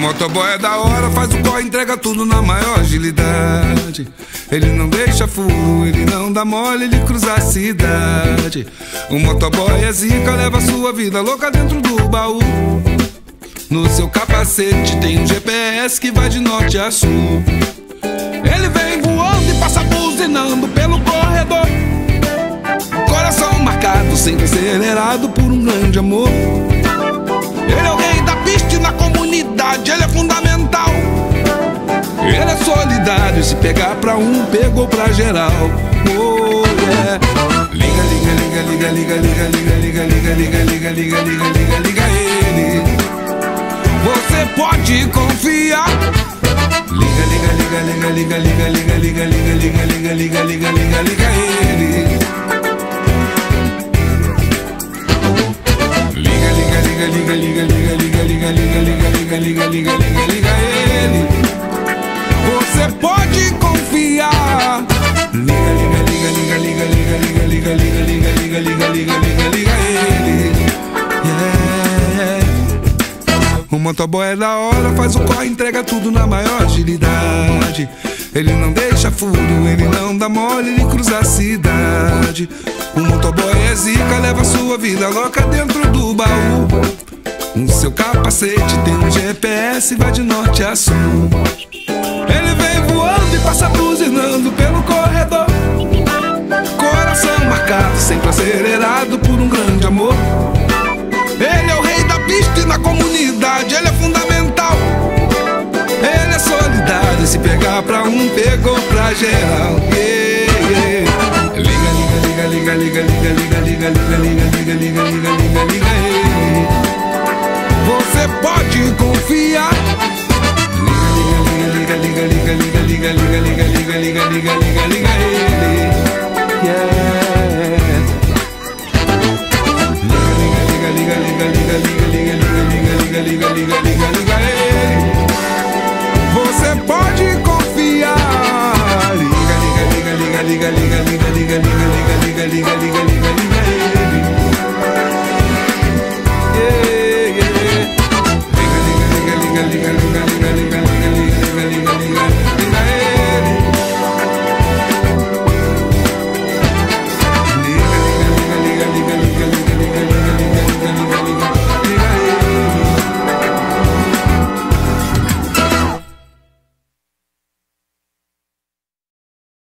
motoboy é da hora, faz o corre, entrega tudo na maior agilidade. Ele não deixa furo, ele não dá mole, ele cruza a cidade. O motoboy é zica, leva sua vida louca dentro do baú. No seu capacete tem um GPS que vai de norte a sul. Ele vem voando e passa buzinando pelo corredor. Coração marcado, sempre acelerado por um grande amor. Ele é solidário, se pegar pra um, pegou pra geral. Oh, yeah. Liga, liga, liga, liga, liga, liga, liga, liga, liga, liga, liga, liga, liga, liga, liga ele. Você pode confiar. Liga, liga, liga, liga, liga, liga, liga, liga, liga, liga, liga, liga, liga, liga, liga ele. Liga, liga, liga, liga, liga, liga, liga, liga, liga, liga, liga, liga, liga, liga, motoboy é da hora, faz o corre, entrega tudo na maior agilidade. Ele não deixa furo, ele não dá mole, ele cruza a cidade. O motoboy é zica, leva sua vida louca dentro do baú. No seu capacete tem um GPS, vai de norte a sul. Fundamental. Ele é solidário, se pegar pra um, pegou pra geral. Yeah, yeah. Liga, liga, liga, liga, liga, liga, liga, liga, liga, liga, liga, liga, liga, liga. Você pode confiar. Liga, liga, liga, liga, liga, liga, liga, liga, liga, liga, liga, liga, liga ele. Liga, liga, liga. Você pode confiar. Liga, liga, liga, liga, liga, liga, liga, liga, liga, liga, liga, liga, liga, liga,